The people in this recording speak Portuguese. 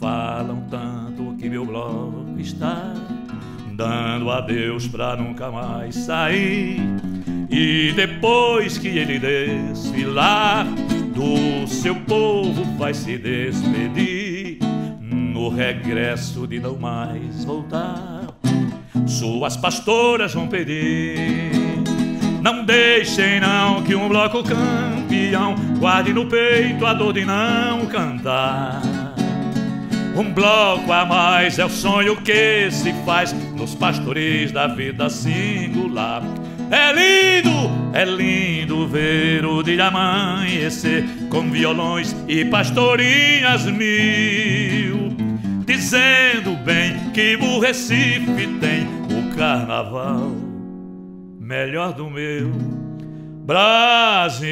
Falam tanto que meu bloco está dando adeus pra nunca mais sair. E depois que ele desfilar, do seu povo vai se despedir. No regresso de não mais voltar, suas pastoras vão pedir. Não deixem não que um bloco campeão guarde no peito a dor de não cantar. Um bloco a mais é o sonho que se faz nos pastoreis da vida singular. É lindo, é lindo ver o dia amanhecer com violões e pastorinhas mil, dizendo bem que o Recife tem o carnaval melhor do meu Brasil.